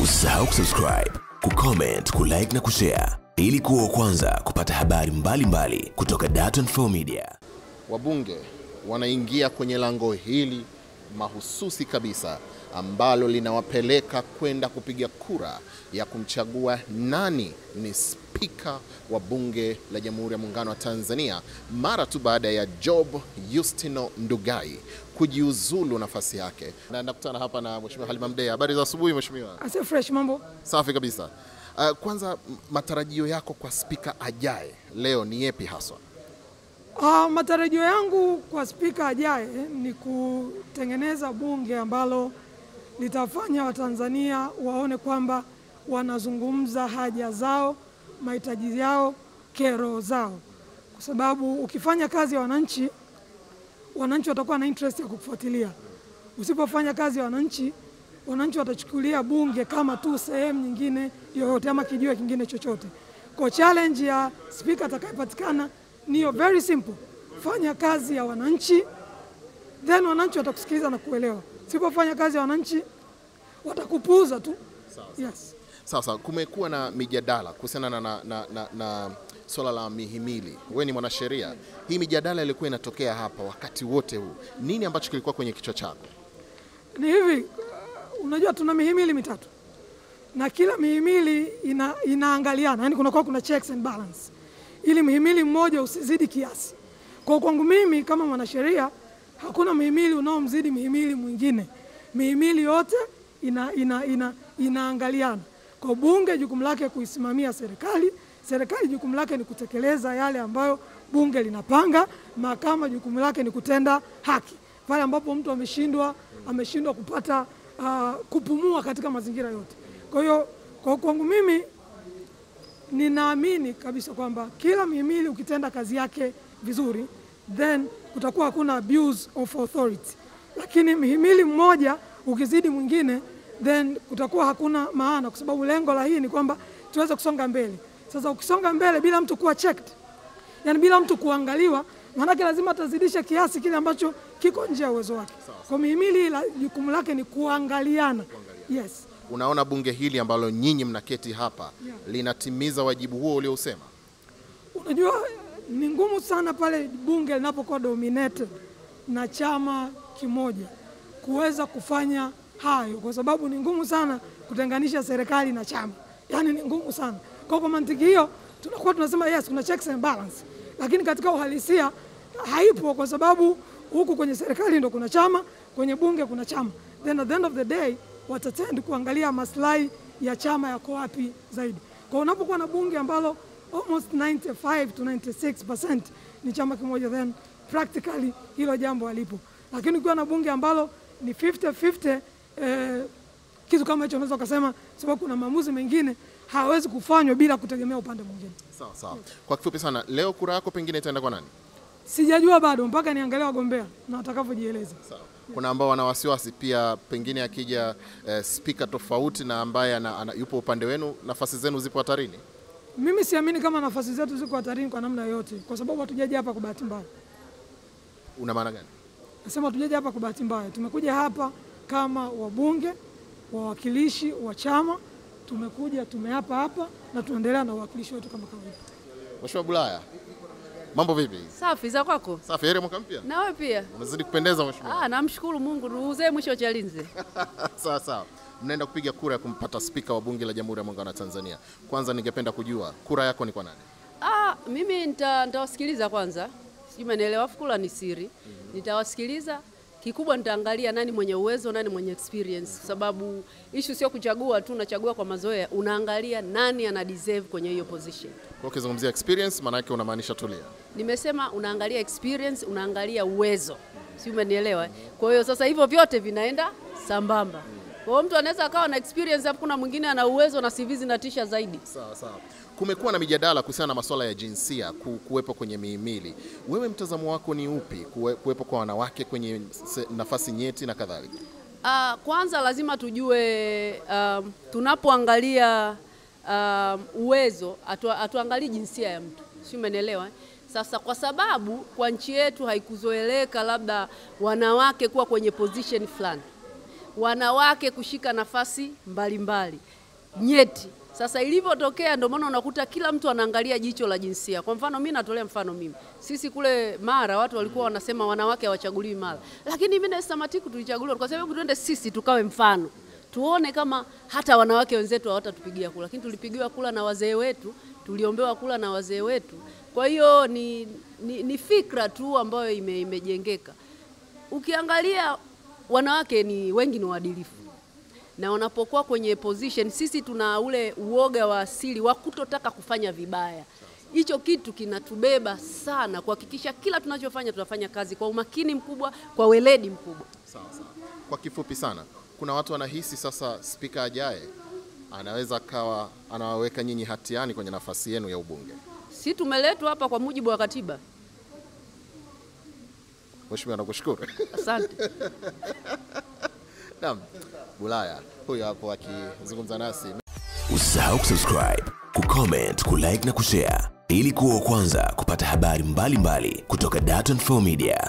Usisahau kusubscribe, kucomment, kulike na kushare ili kuwa kwanza kupata habari mbalimbali mbali kutoka Dar24 Media. Wabunge wanaingia kwenye lango hili mahususi kabisa ambalo linawapeleka kwenda kupiga kura ya kumchagua nani ni spika wa bunge la Jamhuri ya Muungano wa Tanzania mara tu baada ya Job Yustino Ndugai kujiuzulu nafasi yake. Na nakutana hapa na Mheshimiwa Halima Mdee. Habari za asubuhi Mheshimiwa. Asa fresh mambo. Safi kabisa. Uh, kwanza matarajio yako kwa spika ajaye leo ni yepi haswa? Uh, matarajio yangu kwa spika ajaye ni kutengeneza bunge ambalo litafanya Watanzania waone kwamba wanazungumza haja zao, mahitaji yao, kero zao, kwa sababu ukifanya kazi ya wananchi, wananchi watakuwa na interest ya kukufuatilia. Usipofanya kazi ya wananchi, wananchi watachukulia bunge kama tu sehemu nyingine yoyote ama kijiwe kingine chochote. Kwa challenge ya spika atakayepatikana niyo very simple, fanya kazi ya wananchi, then wananchi watakusikiliza na kuelewa. Sipofanya kazi ya wananchi, watakupuuza tu. Yes. Sasa kumekuwa na mijadala kuhusiana na, na, na, na, na swala la mihimili. Wewe ni mwanasheria, hii mijadala ilikuwa inatokea hapa wakati wote huu, nini ambacho kilikuwa kwenye kichwa chako? Ni hivi, uh, unajua tuna mihimili mitatu na kila mihimili ina, inaangaliana, yani kunakuwa kuna checks and balance, ili mhimili mmoja usizidi kiasi. Kwa kwangu mimi kama mwanasheria, hakuna mhimili unaomzidi mhimili mwingine. Mihimili yote ina, ina, ina, inaangaliana. Kwa bunge jukumu lake kuisimamia serikali, serikali jukumu lake ni kutekeleza yale ambayo bunge linapanga, mahakama jukumu lake ni kutenda haki pale ambapo mtu ameshindwa ameshindwa kupata uh, kupumua katika mazingira yote. Kwa hiyo kwa kwangu mimi ninaamini kabisa kwamba kila mhimili ukitenda kazi yake vizuri, then kutakuwa hakuna abuse of authority, lakini mhimili mmoja ukizidi mwingine, then kutakuwa hakuna maana, kwa sababu lengo la hii ni kwamba tuweze kusonga mbele. Sasa ukisonga mbele bila mtu kuwa checked, yani bila mtu kuangaliwa, maanake lazima atazidisha kiasi kile ambacho kiko nje ya uwezo wake. Kwa mihimili la jukumu lake ni kuangaliana. Yes. Unaona bunge hili ambalo nyinyi mnaketi hapa Yeah. linatimiza wajibu huo uliousema? Unajua ni ngumu sana pale bunge linapokuwa dominated na chama kimoja kuweza kufanya hayo, kwa sababu ni ngumu sana kutenganisha serikali na chama, yaani ni ngumu sana. Kwa kwa mantiki hiyo tunakuwa tunasema yes, kuna checks and balance, lakini katika uhalisia haipo, kwa sababu huku kwenye serikali ndo kuna chama, kwenye bunge kuna chama, then at the end of the day watatend kuangalia maslahi ya chama yako wapi zaidi. Kwa unapokuwa na bunge ambalo almost 95 to 96% ni chama kimoja, then practically hilo jambo halipo. Lakini ukiwa na bunge ambalo ni 50-50 eh, kitu kama hicho unaweza ukasema, sababu kuna maamuzi mengine hawezi kufanywa bila kutegemea upande mwingine. Sawa sawa. Yes. Kwa kifupi sana, leo kura yako pengine itaenda kwa nani? Sijajua bado mpaka niangalie wagombea na watakavyojieleza. Sawa. Kuna ambao wana wasiwasi pia, pengine akija eh, spika tofauti na ambaye ana, ana, yupo upande wenu, nafasi zenu zipo hatarini. Mimi siamini kama nafasi zetu ziko hatarini kwa namna yoyote, kwa sababu hatujaja hapa kwa bahati mbaya. Una maana gani? Nasema hatujaja hapa kwa bahati mbaya, tumekuja hapa kama wabunge, wawakilishi wa chama, tumekuja tumeapa hapa na tunaendelea na uwakilishi wetu kama kawaida. Mheshimiwa Bulaya, mambo vipi? Safi za kwako? Safi, heri mwaka mpya. Na wewe pia? Unazidi kupendeza mheshimiwa. Ah, namshukuru Mungu uzee mwisho Chalinze. sawa sawa. Mnaenda kupiga kura ya kumpata spika wa bunge la Jamhuri ya Muungano wa Tanzania. Kwanza ningependa kujua kura yako ni kwa nani? Ah, mimi nita- nitawasikiliza kwanza, sijui umenielewa, afu kula ni siri. Mm -hmm. Nitawasikiliza, kikubwa nitaangalia nani mwenye uwezo, nani mwenye experience, kwa sababu issue sio kuchagua tu, unachagua kwa mazoea, unaangalia nani ana deserve kwenye hiyo position. Kwa ukizungumzia experience, maana yake unamaanisha Tulia. Nimesema unaangalia experience, unaangalia uwezo, si umenielewa? Kwa hiyo sasa hivyo vyote vinaenda sambamba. Kwa hiyo mtu anaweza akawa na experience hapo, kuna mwingine ana uwezo na CV zinatisha zaidi. Sawa sawa. Kumekuwa na mijadala kuhusiana na masuala ya jinsia ku- kuwepo kwenye mihimili. Wewe mtazamo wako ni upi kuwe- kuwepo kwa wanawake kwenye nafasi nyeti na kadhalika? Uh, kwanza lazima tujue uh, tunapoangalia uh, uwezo hatu- hatuangalii jinsia ya mtu, si umenielewa? eh? Sasa kwa sababu kwa nchi yetu haikuzoeleka labda wanawake kuwa kwenye position fulani, wanawake kushika nafasi mbalimbali mbali, nyeti. Sasa ilivyotokea, ndio maana unakuta kila mtu anaangalia jicho la jinsia. Kwa mfano, mimi natolea mfano mimi, sisi kule Mara watu walikuwa wanasema wanawake hawachaguliwi Mara, lakini mimi na Samatiku Matiku tulichaguliwa kwa sababu tuende sisi tukawe mfano tuone kama hata wanawake wenzetu hawatatupigia kula, lakini tulipigiwa kula na wazee wetu, tuliombewa kula na wazee wetu. Kwa hiyo ni, ni, ni fikra tu ambayo ime, imejengeka. Ukiangalia wanawake ni wengi ni waadilifu na wanapokuwa kwenye position, sisi tuna ule uoga wa asili wa kutotaka kufanya vibaya. Hicho kitu kinatubeba sana kuhakikisha kila tunachofanya tunafanya kazi kwa umakini mkubwa, kwa weledi mkubwa. Sawa sawa. Kwa kifupi sana, kuna watu wanahisi sasa spika ajaye anaweza akawa anawaweka nyinyi hatiani kwenye nafasi yenu ya ubunge. Si tumeletwa hapa kwa mujibu wa katiba. Mheshimiwa, nakushukuru. Asante. Naam, Bulaya huyo hapo akizungumza nasi. Usisahau kusubscribe, kucomment, kulike na kushare ili kuwa wa kwanza kupata habari mbalimbali mbali kutoka Dar24 Media.